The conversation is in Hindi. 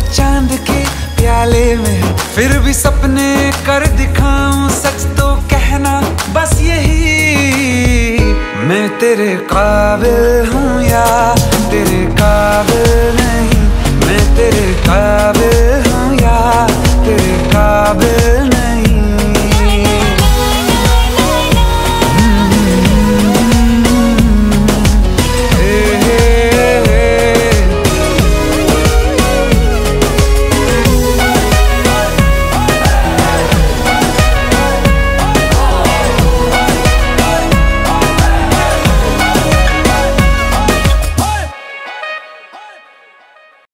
चाँद के प्याले में। फिर भी सपने कर दिखाऊँ, सच तो कहना बस यही। मैं तेरे काबिल हूँ या तेरे काबिल नहीं? मैं तेरे काबिल हूँ या तेरे काबिल नहीं